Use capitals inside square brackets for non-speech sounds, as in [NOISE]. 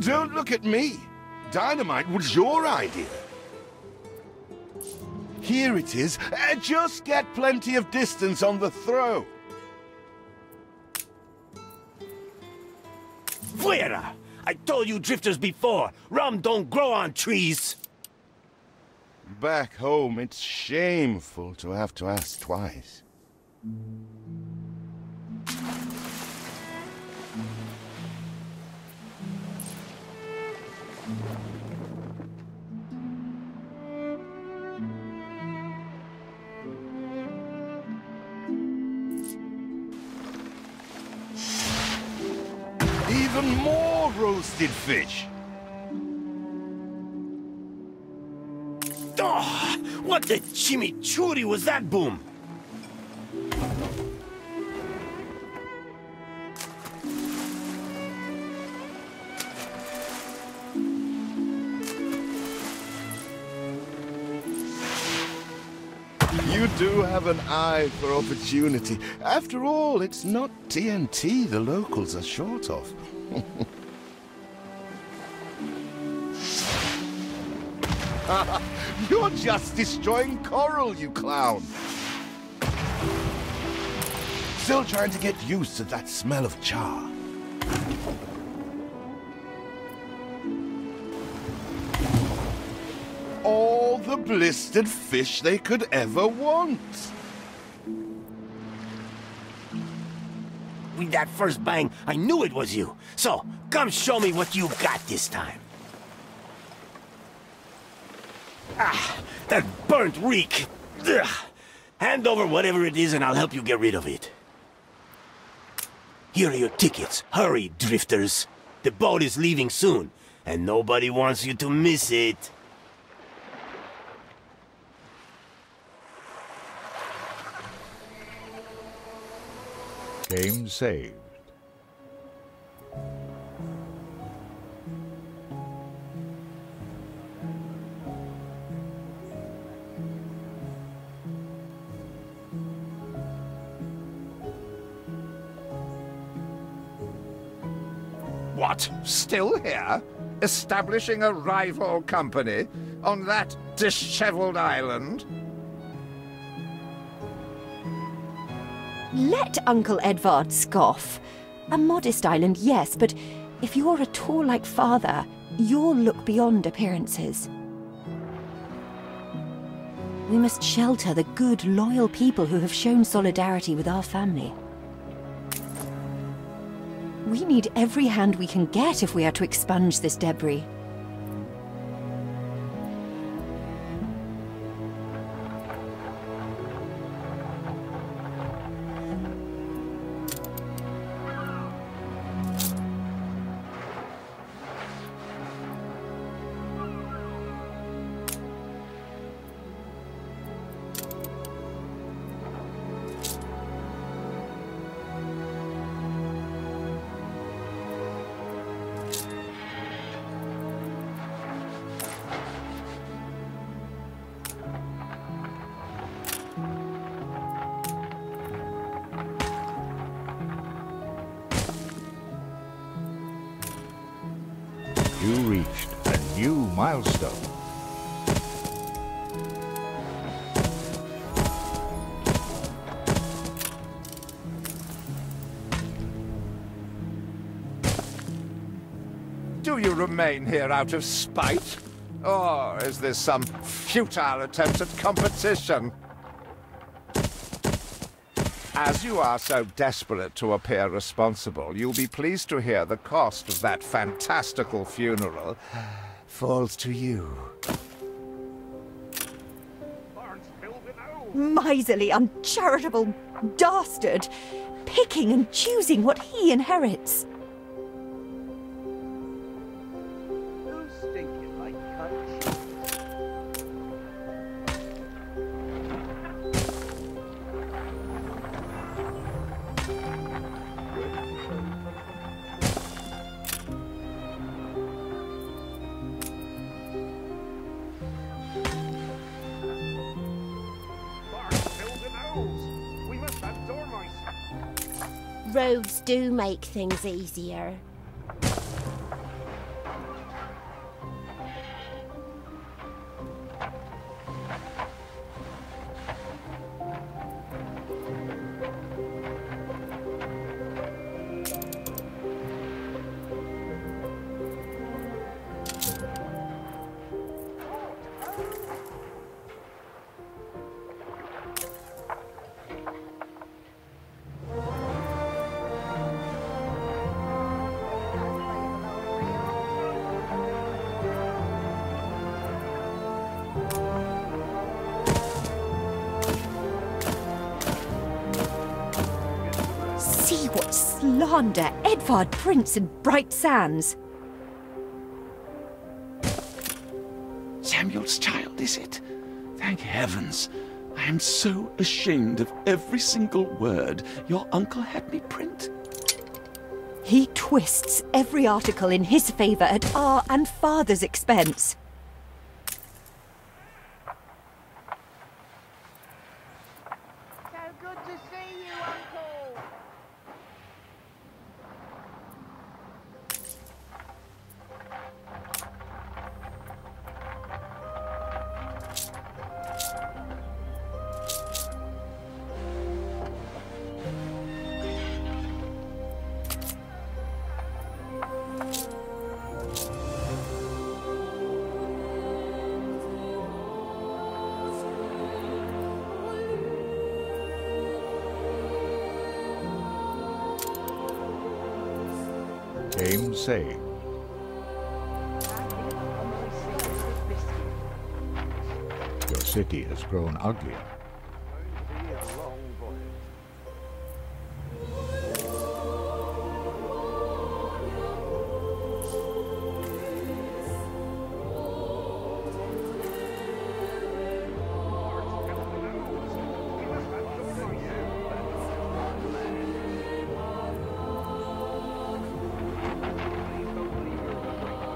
Don't look at me. Dynamite was your idea. Here it is. Uh, just get plenty of distance on the throw. Fuera! I told you drifters before, rum don't grow on trees. Back home, it's shameful to have to ask twice. Even more roasted fish. Oh, what the chimichurri was that boom? You do have an eye for opportunity. After all, it's not TNT the locals are short of. [LAUGHS] You're just destroying coral, you clown! Still trying to get used to that smell of char. All the blistered fish they could ever want. With that first bang, I knew it was you. So, come show me what you've got this time. Ah, that burnt reek. Ugh. Hand over whatever it is and I'll help you get rid of it. Here are your tickets. Hurry, drifters. The boat is leaving soon, and nobody wants you to miss it. Game saved. What? Still here? Establishing a rival company on that disheveled island? Let Uncle Edvard scoff. A modest island, yes, but if you're at all like father, you'll look beyond appearances. We must shelter the good, loyal people who have shown solidarity with our family. We need every hand we can get if we are to expunge this debris. You reached a new milestone. Do you remain here out of spite? Or is this some futile attempt at competition? As you are so desperate to appear responsible, you'll be pleased to hear the cost of that fantastical funeral falls to you. Miserly, uncharitable dastard! Picking and choosing what he inherits. Roads do make things easier. Yolanda, Edvard Prince, and Bright Sands. Samuel's child, is it? Thank heavens. I am so ashamed of every single word your uncle had me print. He twists every article in his favour at our and father's expense. Say. Your city has grown uglier.